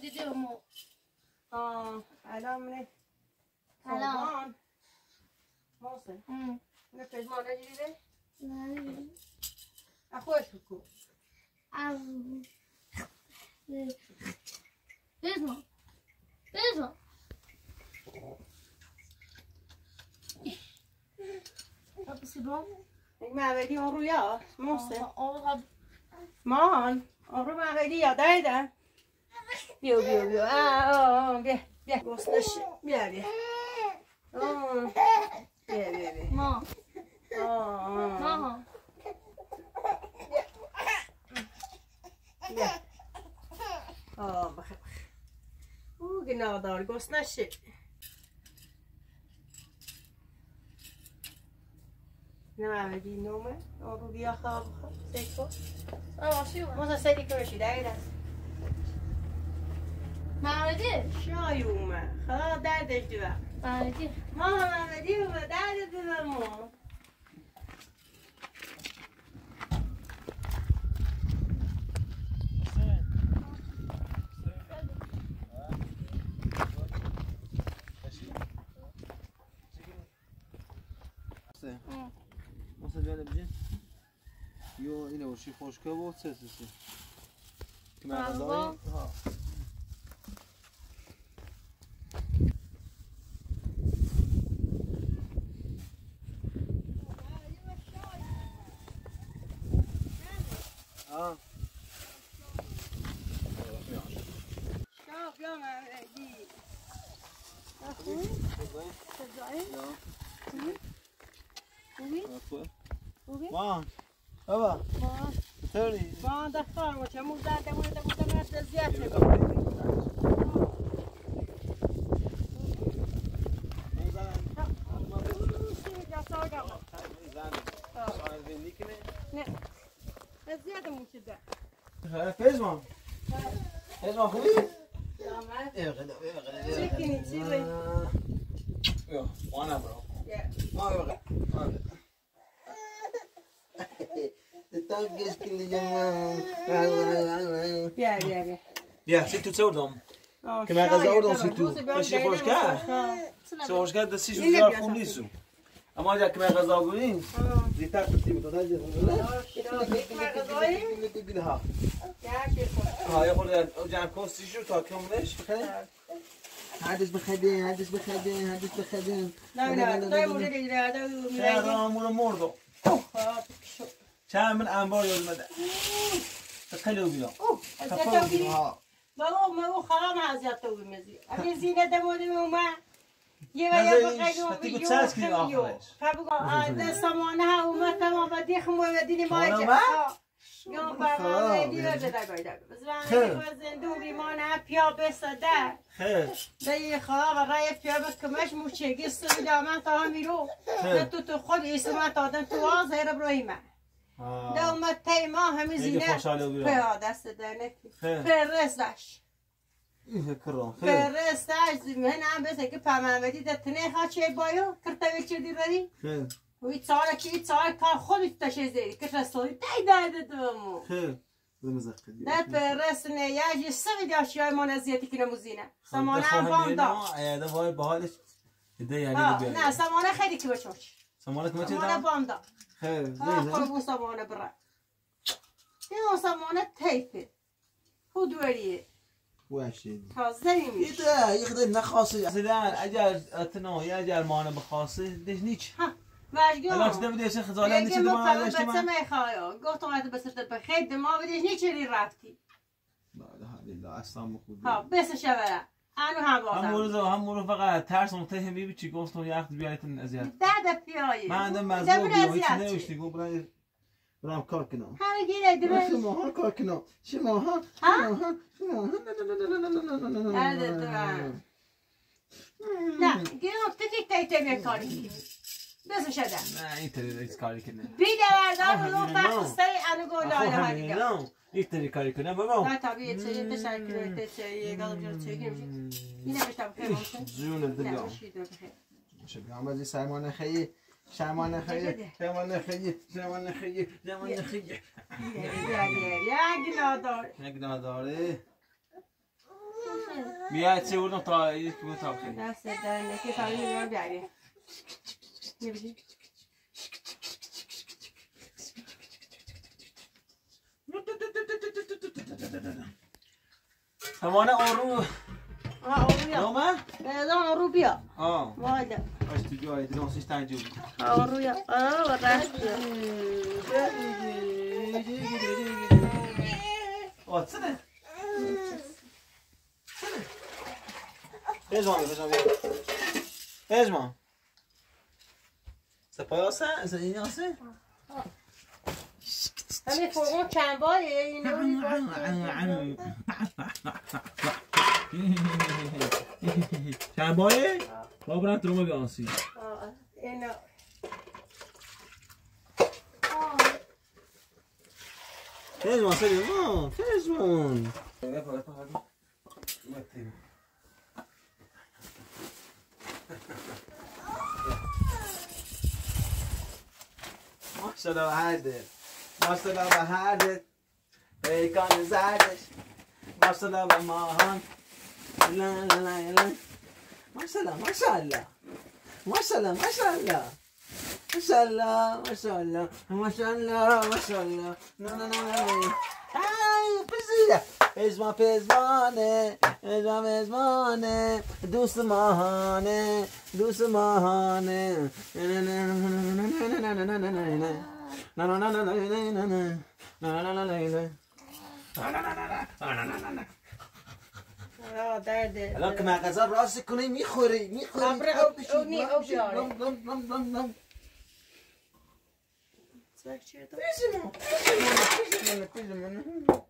دیدی امو آه الان منه الان محسن. نه پزمان نجیده نه اخوش بکو از بزن بزن Hop, c'est bon. یک معبدی اون رو یا محسن On رو معبدی یا دایده بیا بیا بیا آه بیا بیا گستش بیا بیا. بیا بیا بیا آه آه maman. بیا آه بخیر او گناهدار گست نشه نه معبدی نومه رو بیا خواب خواب سیکو Ah, c'est bon. موسا سیدی کنشی دایده ما اريد شاور يوم ما خلاص دار دج دج ما ما ما دج ما دار دنا مو هسه هسه هسه هسه هسه يا ولد شي خوشك و هسه بسم چطوری؟ ما دفتر و چه مورد بودم از زیاد موزه بیام Als je دیدم، خوش کرد. آه. Zo was dat zie je Yine daar biraz goed hafif. niet zo. Ama ya kime gaza. Zitar tutti mi kadar آه، شاید. یک مغازه‌ای؟ Ha. Ha خود جان کوستی شو تا کمش بخیر. حدث بخدين حدث بخدين حدث بخدين نه نه نه مورد ایراد و میگه شهر مورا مردو خب شو چند من انبار یاد مده خیلی بیا اوه ازت بگیری بابا ما او خرام ازت تو بمیزی اگه زینه دموده اومه یه و یه. بخیر و بیو خمیو؟ فبگو آده سامانه ها اومه تمام بدی خمو و دینی ما خانم؟ یا بابا دیگه جدا گایده بزران زندو بیمانه پیا بسده به خواه و رای پیا به کمش موچگی سوی دامن تا هم میرو تو تو خود ایسومت آدم تو آز هر ابراهیمه دومت تی ما همه خیلی زینه خوشحاله بیا پیا دست دنکی خیر. فرستش. فرستش. من هم بسه که پمامدی ده تنه خاچه بایو؟ کرتوی چه دی رری خیر. وی چاره کی چاره کار خودت تشه زیری که رستوری دی داده دومو بمزق ده فرستنه یا جی سوی داشتی های من ازیتی که نموزینه سمانه هم بام داشت. ایاده وای باحالش. ده یعنی نه سمانه خیلی که بچوش؟ سمانه کمه چه سمانه دام بام داشت. آه زین خربو سمانه برا این سمانه تیپه خودوریه واشین تازه میشه ایده یخده نخواست اصلا اگر اتنا یا اگر مانه بخواسته دش نیچ ورگان الان چه بده چه خزانه میگه نیچ دو ما مطمئن داشتیم بچه میخوایا گفتم از بسرت بخیر دما بدیش نیچری رفتی لا اصلا مخود ها بس شوره انو هم هم مورد هم مورد فقط ترس متهم بی چی گفتم یه وقت بیایتون اذیت ده پیایی من عندم ده مزبور بر بیا هیچ اذیت نوشتی چی؟ گفت برای برام کار کنم همه گیره دیره شما ها کار کنم شما ها؟ شما ها شما ها. نه نه نه. گو دیگه نه نه Não, entendeu? Esse cara aqui, né? Bideverdar رو مخصوصای انگولا ها دیگه. Não, entendeu o cara aqui, né, babão? Ah, tá, vi, você pensar que eu ia ter galera de chegar. Ainda bem que tava com جون دلم. شبیام از سرمان خیلی شمان خیلی شمان خیلی شمان خیلی شمان خیلی یک نادار یک ناداره بیا چه اون تا یک مطابقه دست در نکی تا بیاری بیا نبیدی همانه آرو آه آرو یا نامه؟ بزن آرو بیا آه والا باش تو جایی درانسیش تنجو بود آرو یا آه و رست بیا آه چنه؟ بزمان بزمان بزمان C'est pas ça? C'est innocent? همین فوقون چند باره اینو چند باره؟ با برن تو مگه آسی اینو Fez, mano, fez, mano. شنو هذا؟ ما شنو هذا؟ اي كان زادش ما شنو ما هان لا لا لا لا. ما شاء الله ما شاء الله. ما شاء الله ما شاء الله. ما شاء الله ما شاء الله. ما شاء الله ما شاء الله. لا لا لا لا آه، پزمان پژمانه پزمان پژمانه دوست ماهانه دوست ماهانه الان که مغزه راست کنی می‌خوری می‌خوری Será que tira? Pismo! Pismo! Pismo! Pismo!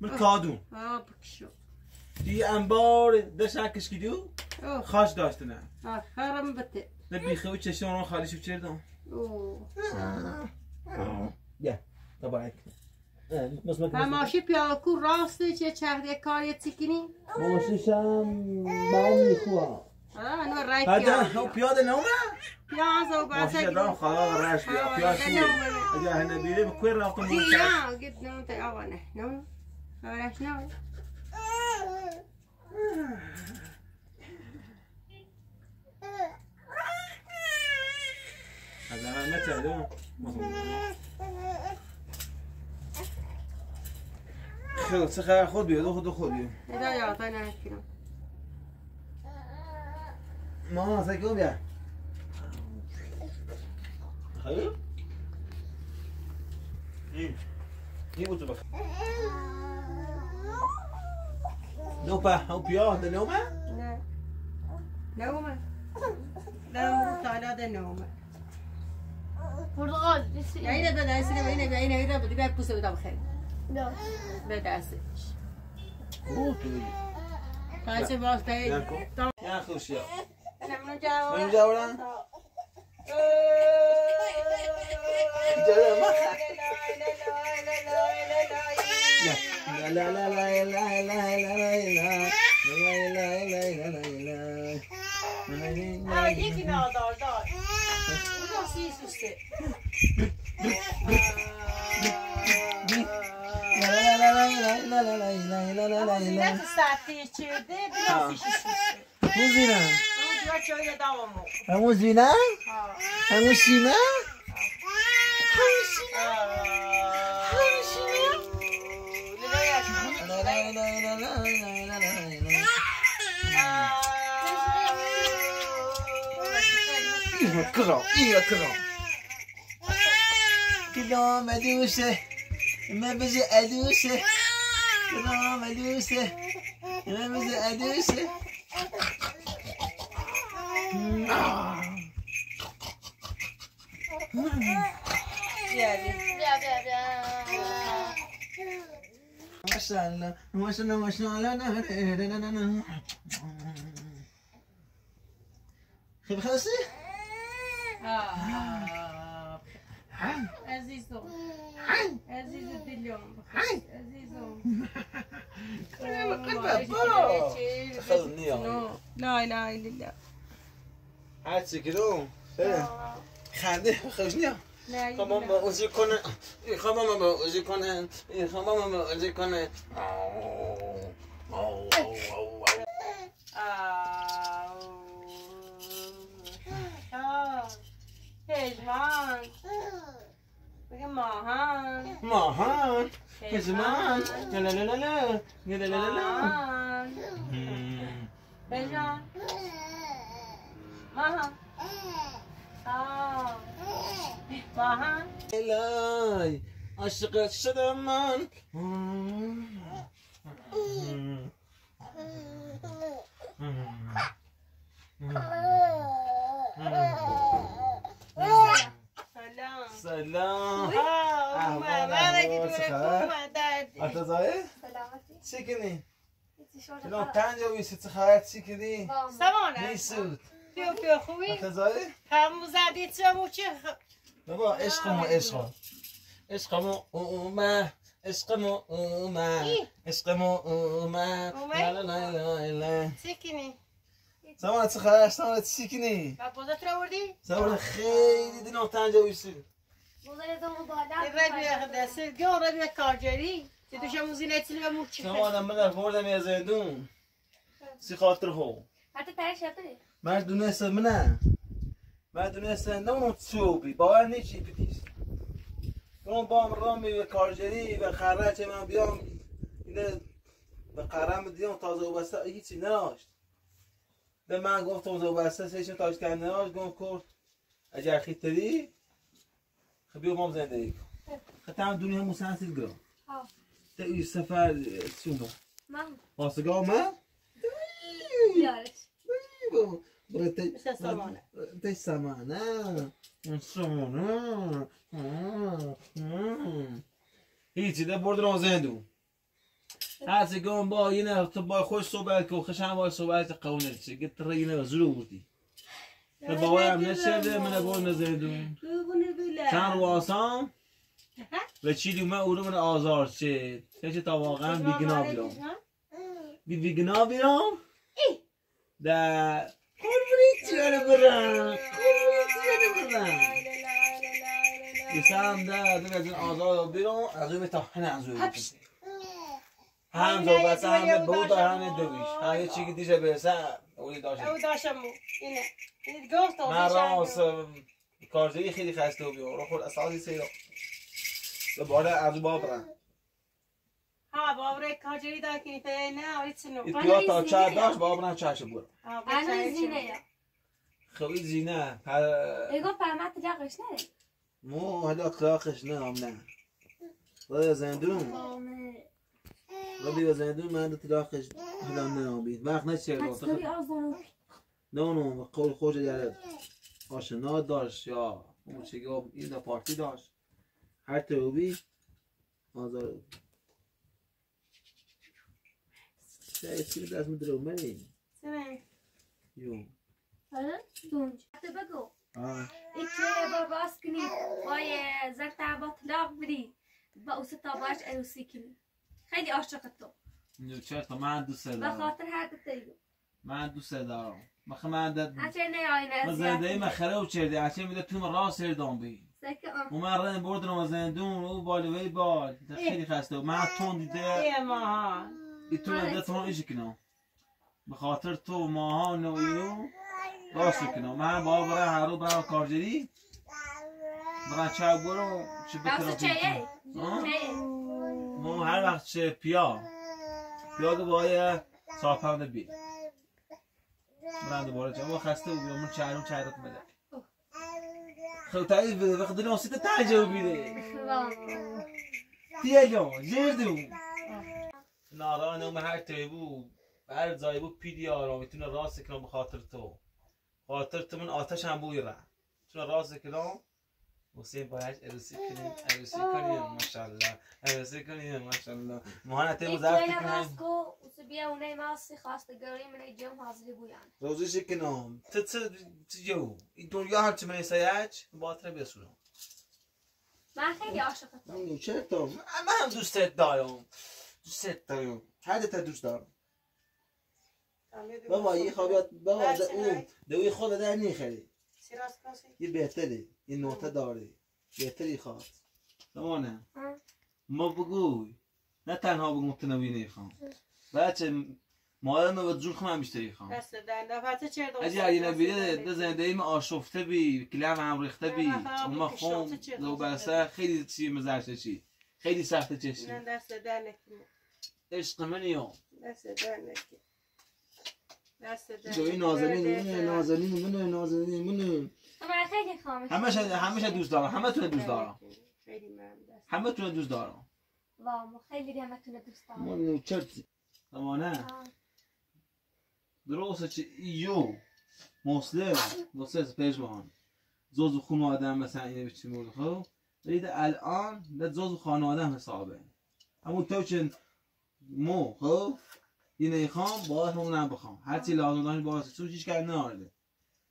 من کادون آه بکشو دی انبار دیو؟ شکش کدیو خاش داشتنه خرم بته نبی خوی چشم رو خالی شو چردم یه طبعا هماشی پیاکو راسته چه چهده کاری تکنی؟ ماشیشم بند می‌خواه بعد پیاده نومه؟ پیاز و بسه گیرم دام خدا رش بیا پیاز شیر اگه هنه بیره کوی رفتم بکر؟ نه گید نوم تا آوانه نوم آرش نه از اول نتردم خیلی چه خود بیاد خود خود بیاد. نه یا تا نه کنم ماما سکو بیا. خیلی؟ این. این بود بخیر Não, pá, é o pior da Neuma? Não. Neuma? Não, tá da Neuma. Portugal. Ainda da Daci, ainda ainda ainda بدي بقى بوسه بدم خير. لا. بداسه. اوکی. پس باز تای. نه خوشیا. نمون جاورا. نمون جاورا. جاورا ما. 息の音をどうもシースして。نفس ساعتی چرده بیاسیش شسته همون زینه همون زینه همون سینه krom, ia krom. Kram Eluse, med bizi Eluse. Kram Eluse, med bizi Eluse. Maşallah, maşallah, maşallah. Kıbrısı? آه عزيزو عزيزو دير لهم عزيزو خذني لا اله الا الله عاد سكرو خذني خرجني خمام اوزی کنه خمام اوزی کنه خمام اوزی کنه آه Here's mine. Look at Mahan. Mahan. Here's mine. La la la la la. La la la la la. Here's mine. Mahan. Oh. Mahan. Elay. Aşkı şırımın. Mm-hmm. سلام سلام مبارک چی کنی؟ الان سلام و بیست خواهد چی کنی؟ سمانه نیسود پیو پیو خوبی؟ اتزایی؟ همو زدید چمو چی بابا عشقمو عشقم عشقمو اومه عشقمو اومه عشقمو اومه لا لا لا لا لا چی کنی؟ زمان چه خلاص زمان چی کنی؟ بعد بازه تو آوردی؟ زمان خیلی نه تنجا ویسی. بازه دنیا بالا. ربیع دست گیا ربیع کارجری. تی تو شم زینه تلی و مچی. شما دم بدار خوردم یه زدون. سی خاطر هو. حتی پرش شده. من دونست منه. من دونست نمون تصوبی. باور نیچی بیتیس. اون بام رامی و کارجری و خرچه من بیام اینه به قرم دیام تازه و بسته هیچی نداشت به من گفت اوضاع بسته سه تاج کنده آج گم کرد. اگر خیتری خب بیو مام زندگی کن. خب ختم دنیا مسانسید گرام تا این سفر ما من. واسقا ما دارش برتي سامانة برتي سامانة سامانة هيجي ده بورد نوزندو هر گام با یه تو با خوش صحبت که خوش هم با صحبت قونه چه گت رای نه زلو بودی. تو با هم نشده من ابو نزیدون چند واسام و چی دیو من اورو من آزار چه؟ چه تا واقعا بیگنا بیرام بی بیگنا بیرام ده قرری چیاره برم. قرری چیاره برم. یه سرم ده دو از این آزار بیرم از اون تا هنه از اون هم دو بس هم به تا هم دویش. ها یه چیکی دیشه برسه اولی داشت. او داشتم اینه. این گفت من راس کارزی خیلی خسته بیو رو خود اصلاحی سیرا به باره از بابره ها بابره کارزی دا کنیته نه اولی چنو ایتیا تا چه داشت بابره چهش بود. انا زینه یا؟ خب زینه. ایگو پرمت جاقش نه؟ مو هلا قلاقش نه هم نه. زندون. و بیازندون من طلاقش هلان نابید وقت نچه نانو و قول خوش در آشنا داشت یا اون چی گفت این پارتی داشت. هر تروبی آزار چه چی بود از مدرو منی؟ سمه یو. حالا دونج. حتی بگو. ایچه با بابا کنی. بای زرتا با طلاق بری با اوستا عروسی کنی. خیلی عاشقت تو. چرا تا من دوست به دارم خاطر هر دیگه من دوست دارم. مخه من داد هرچه نه آینه ما زنده ما خره و چرده. هرچه میده تو من راست سردام بی. و من رن برد رو زندون و بالوی بال خیلی خسته. و من تون دیده ای ماها. ایتون ده تون ایش کنم. به خاطر تو ماهان و اینو راست کنم. من با برای هر رو برای کارجری برای چه برو چه بکرم؟ ما هر وقت چه پیا پیا دوباره ساپند بی. برم دوباره چه ما خسته و بیامون چهرم چهرت بده. خب تایی وقت دلم سیت تعجب بیده. دیگه جردو ناران اون هر تایی بود هر جایی بود پیدی آرام می‌تونه راست کنم به خاطر تو. خاطر تو من آتش هم بوی را چون راست کنم حسین باید عروسی کنیم عروسی کنیم ماشاءالله. عروسی کنیم ماشاءالله. ماهان تیم لیله کنیم. بیا اونای ماسی خواستگاری من جم حاضری بویان. روزی کنم. تو تو تو جو این دنیا هر چی من سیاج؟ باطره بسونم. من خیلی عاشقتم من چرا من هم دوستت دارم. دوستت دارم. هر تا دوست دارم. بابا یه خوابیت بابا اون دوی خود در نیخری یه بهتری این نوته داری بهتری خواهد زمانه. ما بگوی. نه تنها بگو متنوی نیخوام بچه مادر نو جون خواهم بیشتری خواهم اجی اگه نبیره ده زندگی ما آشفته بی کلم هم ریخته بی. ما خون دو برسه خیلی چی مزرشه چی؟ خیلی سخته چشی در دست عشق من یا؟ دست دست دست نازنین منه نازنین منو نازنین. منو خیلی خامش همه شد همه شد دوست دارم همه تونه دوست دارم همه تونه دوست دارم وام خیلی همتون دوست دارم من چرتی زمانه آه. درست چه ایو مسلم. واسه پژمان. زوز خون آدم مثلا اینه بیچی مورد خب؟ ده الان ده زوز خانه آدم حسابه. همون تو چه مو خب؟ اینه ایخوام باید همون هم بخوام. هرچی لازم داشت باید تو چیش کرد نارده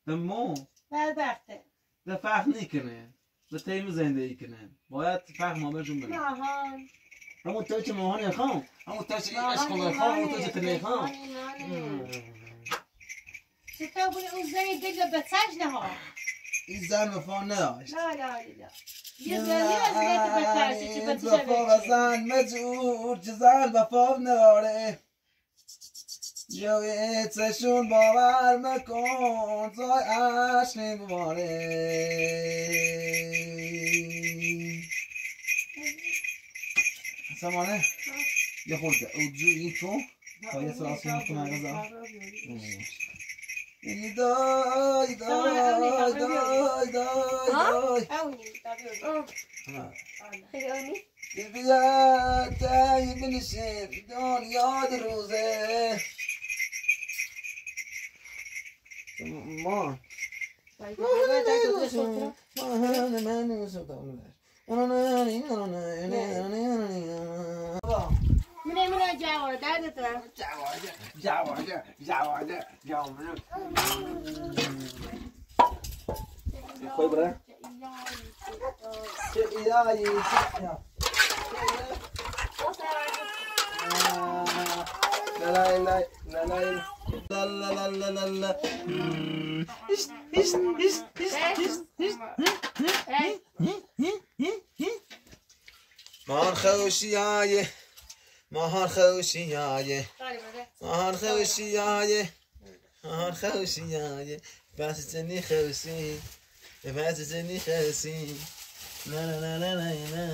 ده مو بدبخته ده فرق نیکنه. به تیم زندگی کنه. باید فرق ما بهشون بده. ماهان. همون تو چه ماهان ایخوام همون تو چه عشق می‌خوام همون تو چه تنه ایخوام چطور بوده اون زنی دل به سجده ها این زن وفا نداشت. لا لا لا. یه زنی از به سجده چه به وفا زن مجور چه زن وفا نداره. جوی چشون باور مکن زای عشق نمیباره سمانه یه خورده. اوجو این تو؟ تا یه سراس کنم کنم غذا ای دای دای دای دای دای اونی تابیوری آه. ها. خیلی ما Mine mine jawa da da da. Jawa ja, jawa ja, jawa ja, jawa ja. Koi bra? Che iya yi che ya. La la la la la. هش هش هش هش هش ماهان خوشی آیه ماهان خوشی آیه ماهان خوشی آیه ماهان خوشی آیه بس زنی خوشی بس زنی خوشی لا لا لا لا لا لا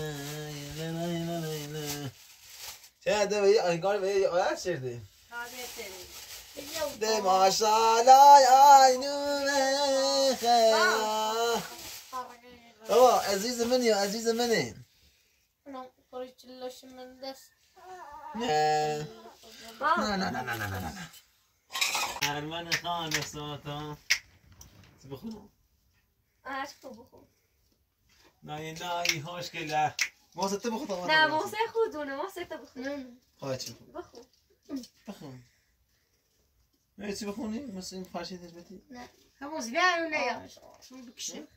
لا لا لا لا چه ده به انگار به آیه شده به ماشالای آینون خیلا بابا عزیز منی و عزیز منی؟ نه نه. نه نه نه نه نه ارمن خان ساتا بخون. عشق بخون. نه نای هاش گله محسن تو بخون. نه محسن خودونه محسن تو بخون. خواهد بخون. بخون. نه چی بخونی؟ مثل این فارسی تجبتی؟ نه. هم از بیان یا. شون بکشیم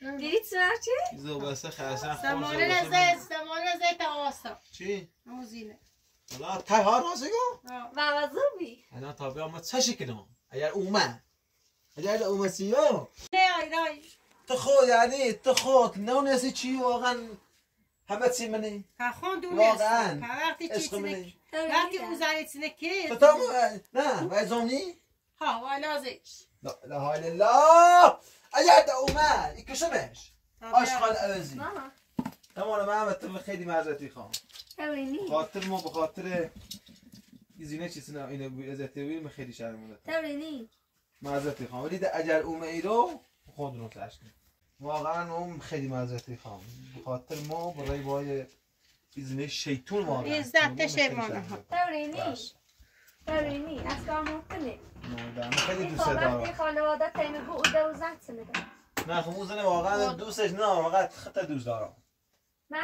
دیدی چی هر چی؟ زو بسته خرسن خون سمانه نزه سمانه نزه تا چی؟ موزینه حالا تای ها رازه گو؟ و وزو بی. الان تابعه اما چه اگر اومه اگر اومه سیو نه آیدای تو خود یعنی تو خود. نونسی چی واقعا همه چی منی؟ خون دونیست واقعا. عشق منی. وقتی اون که تو تو نه و زمنی ها و نازش لا الا الله اگر تو اومد یکشمش آشقال اوزی تمام من تو خیلی معذرتی خواهم خاطر ما به خاطر زینه چیزی نه اینو عزت بیم خیلی شرمنده تورینی معذرتی خواهم ولی ده اگر اومه ای رو خود رو تشکیم واقعا اون خیلی معذرتی خواهم به خاطر ما برای بای چیزی شیطون واقعا. عزت شیطان تورینی تورینی اصلا ممکنه خیلی دوست دارم. خانواده تیم بوده و زن نه خب اون واقعا خب. دوستش نه واقعا خیلی دوست دارم.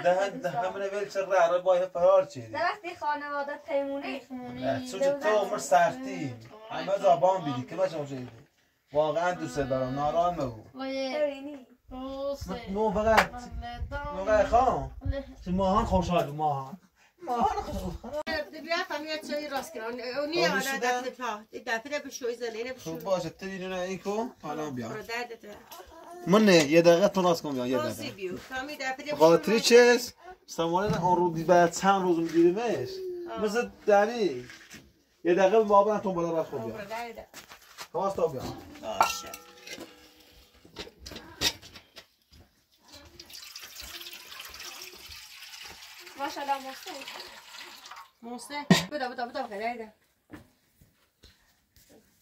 ده ده همونه ویل چه راه را باید فرار چیدی ده وقتی خانواده پیمونه خب. چون تو عمر سختی. خب. همه زبان بیدی. که بچه ما واقعا دوست دارم. نارامه بود ببینی مو فقط مو فقط خواهم چه ماهان خوشحال ماهان ماهان خوشحال بیا فهمیت چایی راست کنم اونی شده؟ دفت پا دفت به شوی به خوب شوی باشه تو دیدونه این کو حالا بیا برو دردت من نه یه دقیقه تو راست کن بیا یه دقیقه خاطری چیست؟ سامانه آن رو بعد چند روز میگیریمش مثل دنی یه دقیقه با برم تو بالا راست کن بیا برو دردت راست تا بیا باشه ما شاء الله موسى موسى بدأ بدأ بدأ غير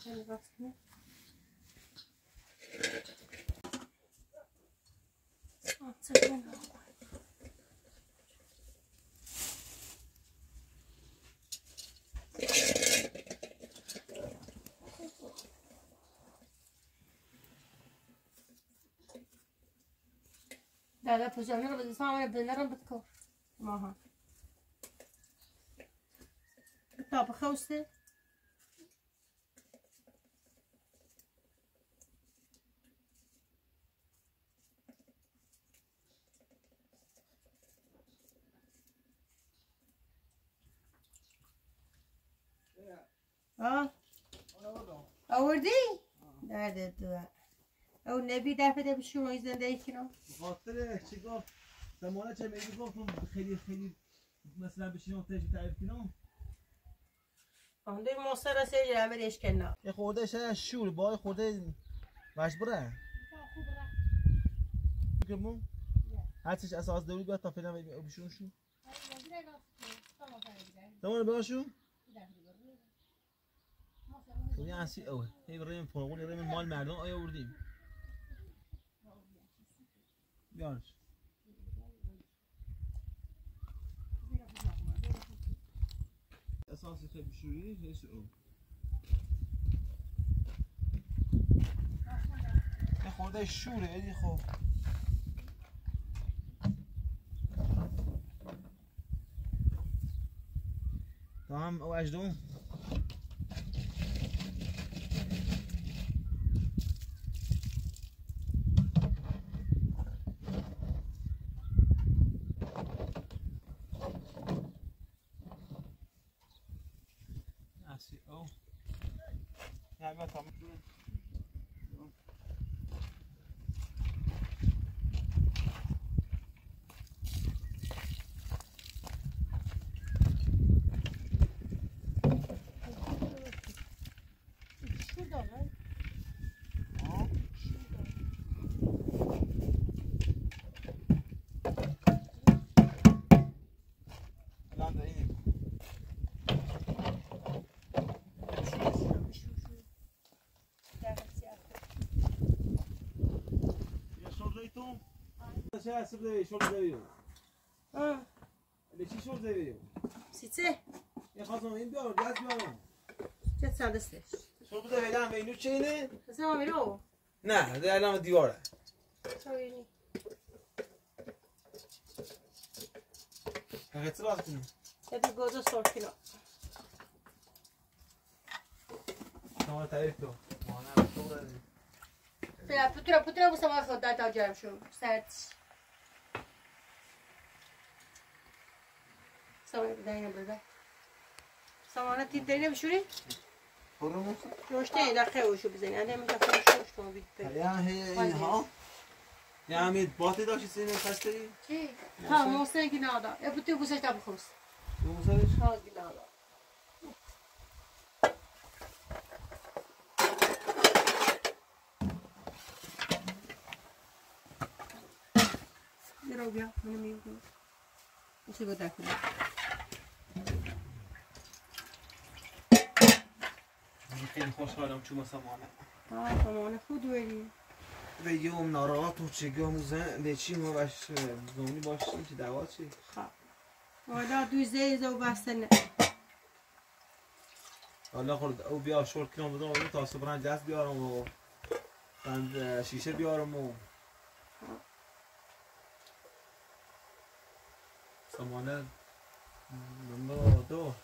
هذا لا لا بوجع نربط اسمع وأنا بنربط كور. ماها تا بخوسته آه آوردی؟ دردت دو او نبی دفعه به شما زندگی کنم خاطر چی گفت سامانه چه میگی؟ گفت خیلی خیلی مثلا بشین تیجی تعریف کنم. آنده موسى را سيجي عمل ايش كنا یه خورده شاید شور با خورده مجبوره. کمو هرچیش اساس دوری بیاد تا فعلا بشون شو. تمام باشو تو یه انسی اوه هی بریم فرقون ریم مال مردم آیا بردیم بیارش اساسی که بشوری هیچ او خورده شوره ایدی خب. تا هم او اجدون؟ Hemen tamam. شاي سب زي شرب زيو اه اللي شي شرب زيو سيتسه يا خاصم این بیار گاز بیارم جت سادستش شرب زيو الان بینو چینه بس ما ميرو نه ده الان دیواره سويني حقیقت راست کنیم تبي جوزو سوركينو شما تعریف تو مانم تو فلا بطرة بطرة بس ما خد داتا جام شو سرت سوي بداينا بدا سوانا تدينا بشوري برو روشتين لا خير وشو بزين انا مش عارفه شو شو بيت یا هی اینها یا امید باتی داشتی سینه چی ها موسى گنادا یا بطرة بوسش تابو خلص دو موسرش ها گنادا برو بیا منو میگم میشه بود دکونه خیلی خوشحالم چون مثلا مانه ها سامان خود وری به یوم ناراحت و چگاه زن لچی ما باش زمانی باشی که دعوا چی؟ والا دو زیز و بستن حالا خورد او بیا شورت کنم بدون تا صبران دست بیارم و بند شیشه بیارم و سامانه نمبر دو.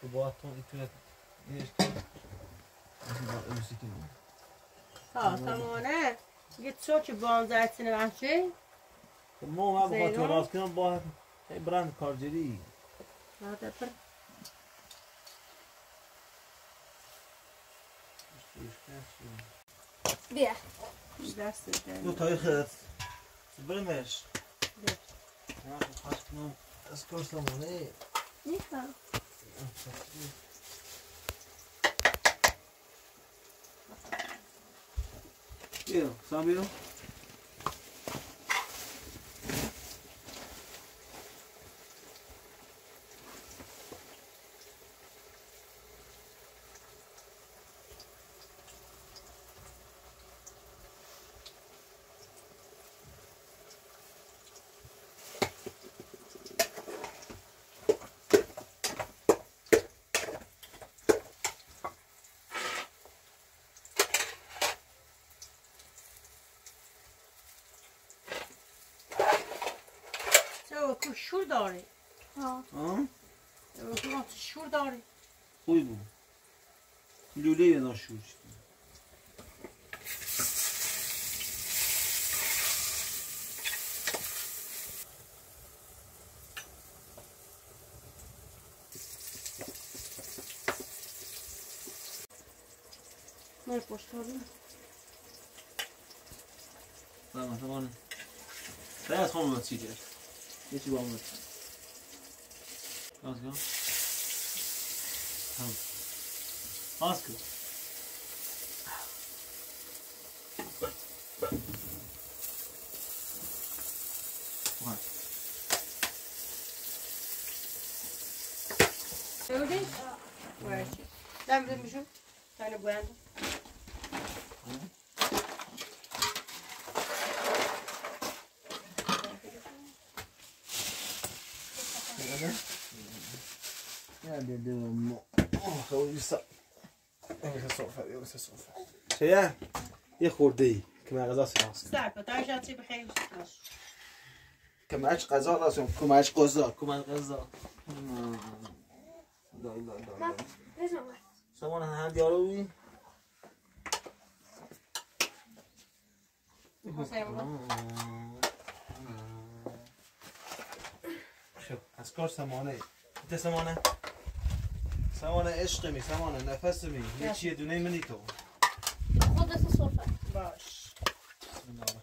تو با تو اینترنت اینش تا اسماونه گچوکی بو آنزایچینی رکی مو ما بخاتم راست کنم با این کارجری بعد بیا. خوش لاستی نو تای خیرست بلمیش بلست ها خاص نه ها Tio, sumiu. شور داره ها ها شور داره خوی بود لوله یه ناشور Ne boşladın? Tamam tamam. Beyaz hamurla çiğdir. Geç babamı. Az kal. Tamam. Az kal. بخیه یه خورده ای که من غذا سناس که من اچ غذا ناسم که من اچ غذا. که من غذا لا لا لا سمان هم دیارو بی خب از کار سمانه ایت سمانه سمانه عشق می سمانه نفس می. یه چیه دونه منی تو. باش. الله اکبر.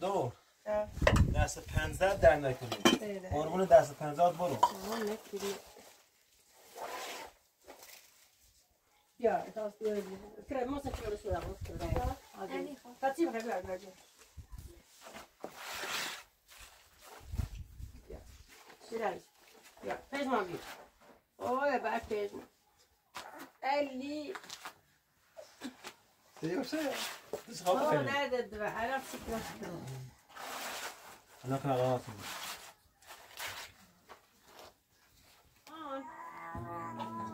دو. ها. ناص 15 در نکونید. بله. قربون دست 50 برو. قربون نکنی. یا دست یی کرموسا چوره سودا مسترا. آید. فتی بره بره. یا. شیدای. یا. اوه با فزن. قال أنا شنو تشغل فين أنا عاد دابا على خصك واحد أنا قرا غلطي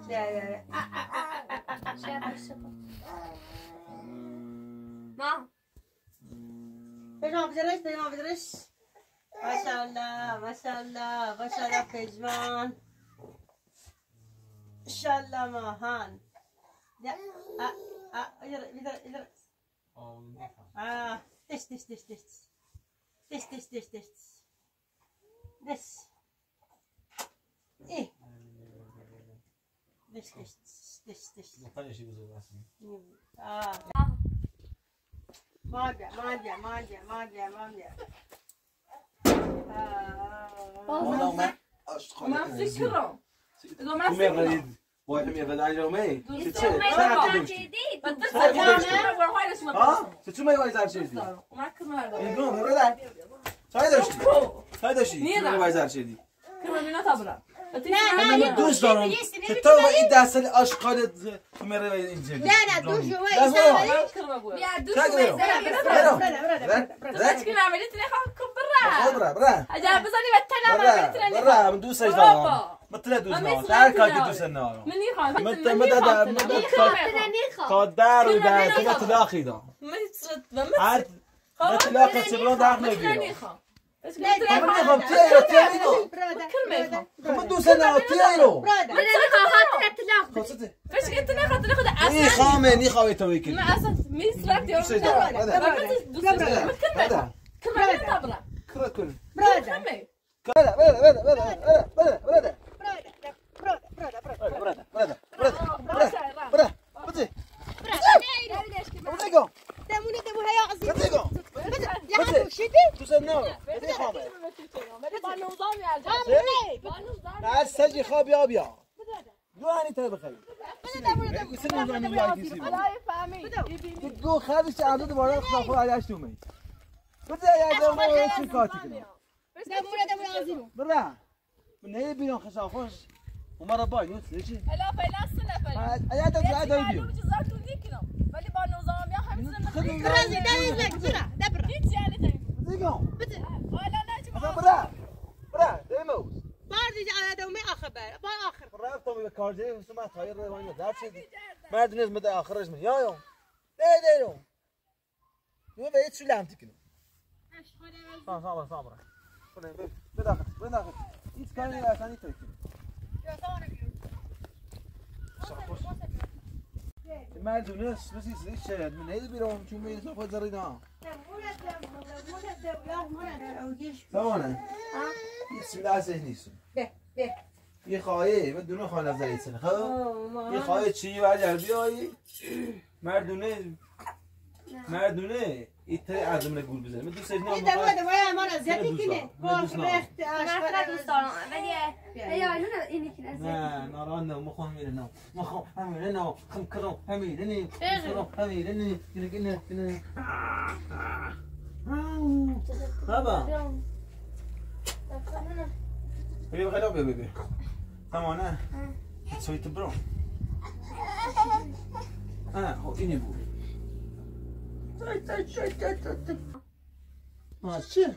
لا لا لا شابه شابه ما فيج ما بدريش فيج ما بدريش ما شاء الله ما شاء الله ما شاء الله فيجمان ان شاء الله ما هان لا Ah, ileri, ileri, ileri. Ah, des, des, des, des. Des, des, des, des. Des. İyi. Des, des, des, des. Zaten işimiz olasın. Ah. Magia, magia, magia, magia, magia. Ah. Ondan ben aç koyayım. Ondan sıkıyorum. Ondan sıkıyorum. What me but I don't mean. چه چه ها چه میگوی زر شدی؟ اومد که مرد. اینو برو در. چای داشتی؟ چای داشتی؟ میگوی زر شدی. که من اینا تابلا. نه نه دوست دارم که تو و این دستل آشقال مره اینجا نه نه دوست شما این سر بیا دوست شما برا که نعملی تنه خواه کن برا برا برا اجا بزنی بتنه برا برا من دوستش دارم مثلا دوز نو تعال كا دوز نو من متى متى دا متى قدار ودا كما تلاقي دا عاد تلاقي تبلون دا إحنا بيه كم تيرو تيرو كلمة كم دوز نو. تيرو من نيخا خاطر تلاقي فاش قلت نيخا تلاقي دا نيخا ما نيخا ويتويكي ما اسف مين سلاك ديالو كلمة كلمة كلمة كلمة كلمة كلمة كلمة Burada, burada, burada, burada, burada, burada. بديكم تاموني تامو هيا عزيز بديكم يا حبيبي شدي تسناو بدي خامل بدي بانو نظام يا جماعة مع السجي خاب يا ابيض دو هاني تبخي سنة من الله يجزيك الله يفهمي تقول خادش عدد مرة أخرى أخرى على أشتومي بدأ يا جماعة ويسكاتك دمونا دمونا عزيزو برا من هي بيون خشافوش Умара бай, ну слыши? Аля пайла сына пайла. Аля там за адам бил. Вали ба ну зам يا хам сына. Крази, да не знак, зира, да бра. Бит я не там. Зиго. Бит. Аля на чма. Да бра. Бра, да мус. بارد جا أنا دومي آخر بار بار آخر. راب تومي كاردي وسمع تاير رواني دارش. ما أدري نزمة آخر اسمه يا يوم. ده ده يوم. يوم بيت شو لعبتك إنه. صابر صابر صابر. بداخل بداخل. إيش كان يا ساني تركي. ما بس يصير شيء من هي بيروم شو مين سوف زرينا ثوانا يسمع لازم نيسو به به یه خواهی بدون خانه سنه خب یه خواهی چی ولی بیایی مردونه مردونه. ایتای عزم نگول بزنیم دوست داری نام دو دو ما را زیادی کنه گفت رفت آشکار دوست دارم ولی یا نه اینی که نه ناران نه مخوام میره نه مخوام همیره نه خم کردم همیره نه کردم همیره نه اینه اینه اینه بابا بيبي غلا بيبي تمام أنا. تسوي تبرو. أنا هو إني بوي چه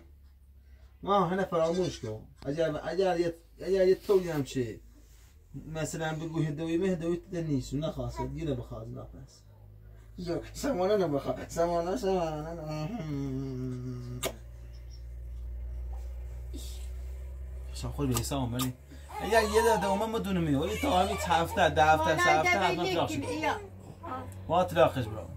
ما هنا فراموش کن اگر اگر یه اگر یه توی هم چه مثلا بگو هدوی مه هدوی تدنیش نه خاصه دیگه بخواز نفس جو سمانه نبخوا سمانه سمانه شام خود به حساب ولی اگر یه در دومه ما دونه ولی تا همین هفته ده هفته سه هفته حتما تلاخ شد ما تلاخش برام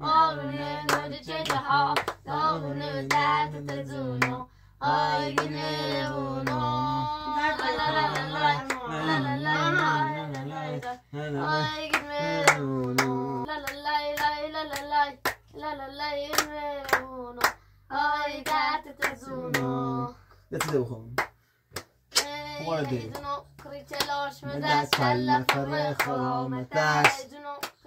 نقول دمو آشغال عوضی ساسیر می‌کشید چشم کال درد تزونو آی گل مهمونو درد تزونو آی گل مهمونو احساس شوه لرزش دنیا تیبید ارزش شو هوا آرونه نوج چه ها داغونه درد تزونو آی گل مهمونو آی گل مهمونو لا لا لای لای لا لا لای لا لا لای مهمونو آی درد تزونو یه بخون وارده. کریچلاش به دست کل فره خامتش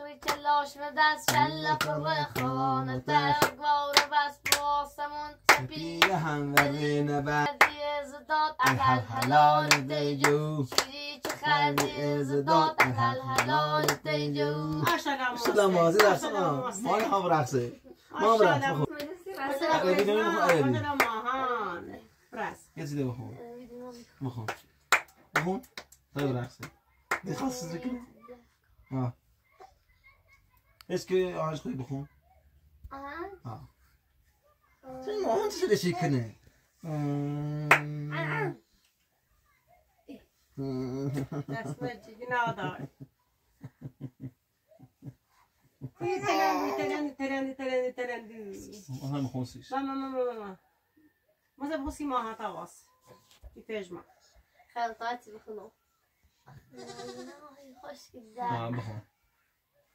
کریچلاش به دست کل فره خامتش گوار بس باسمون تپی پیه هم ولی نبر خردی ازداد احل حلال دیجو جو شیری چه خردی ازداد احل حلال دیجو سلام مازی در سلام مال هم رقصه ما هم رقص بخون اگه بدونی بخون اگه بدونی ماهان راس یه چیزی بخون بخون بخون طيب رقصه دي خاص ذكر اه اسكي عايز خوي بخون اه ما انت شو شي كنا That's what you know though. ترندي ترندي ترندي ترندي ترندي انا ما خونسيش ماما ماما ماما ما تبغسي معها طواس كيفاش ما خلطاتي بخلو خوش اه جدا بخون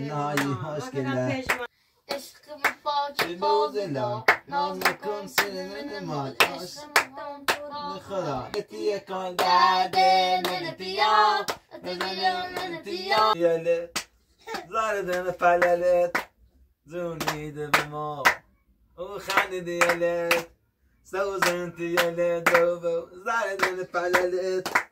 نهایی هاش گله عشق پاک بازلا ناز کن سینه مال عشق خدا اتیه کن درده من پیا من پیا یله زار دم پللت زونیده به ما او خندید یلت سوزنت یلت دو زار دم پللت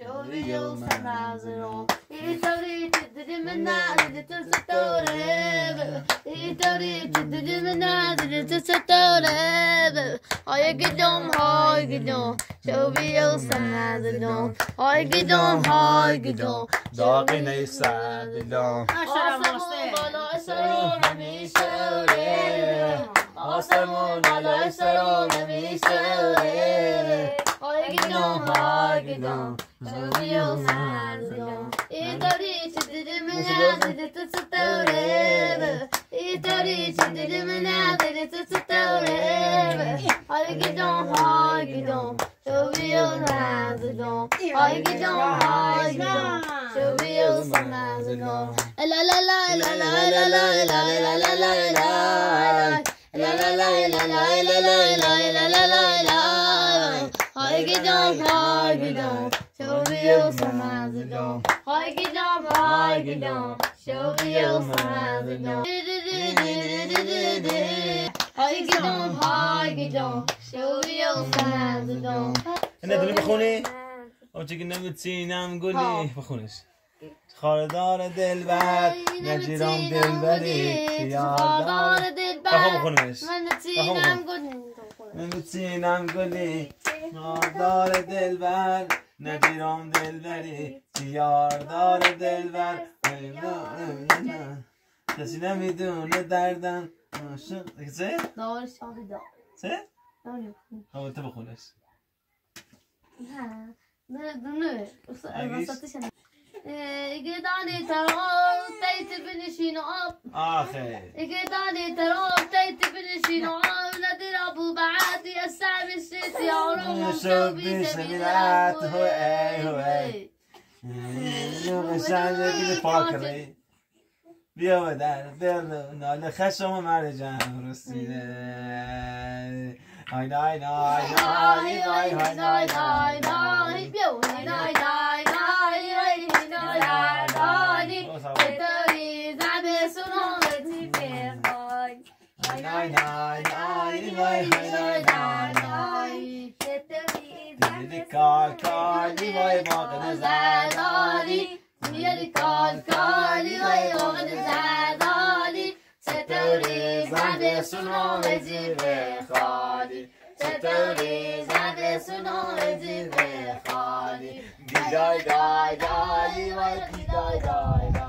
Yoruyorsan hazır ol. İtori çizdiğimin nazili tutsa doğru. İtori çizdiğimin nazili tutsa doğru. Hayır gidiyorum, hayır gidiyorum. Yoruyorsan hazır ol. Hayır gidiyorum, hayır gidiyorum. Dağın ise gidiyorum. Asamın balay sarol, hemi sarol. Asamın. آیگیدم شویو سنزدم ایتاری چه دیدی من ندیدی تو ستاره ایتاری چه دیدی من ندیدی تو ستاره آیگیدم آیگیدم شویو سنزدم آیگیدم آیگیدم شویو سنزدم La la la la la la la la la la la la La la la la la la la la la la la la I هایی گیدام هایی او سمازدام هایی گیدام هایی گیدام شوی او هایی گیدام هایی او هایی گیدام هایی گیدام که نمیتینم گلی بخونش خاردار دل بر نجیرام دل بری خاردار دل بر نجیرام دل بری خیار گل نمی‌تونم گلی. خاردار دلبر. نجیرم دلبری. یاردار دلبر. کسی نمی‌دونه دردم. عاشق. چه؟ دار شاهدا چه؟ نه حاول تو بخونش. نه. نه وسطش اگه قداني تراب تيت بنشين عاب اخي قداني تراب تيت بنشين عاب نادر ابو بعاتي السعب الشيت يا عروم شوبي سبيلات هوي هوي نوشان بگیر پاکره بیا بدر بیا ناله خشم مرد جمع رسیده آی نای نای نای نای نای نای نای بیا نای نای nay nay nay nay nay nay nay nay Dedi kakali vay bakın zedali Dedi kakali vay bakın zedali Setevri zade suno ve zirve khali. Setevri zade suno ve zirve khali. Giday day day vay giday day day.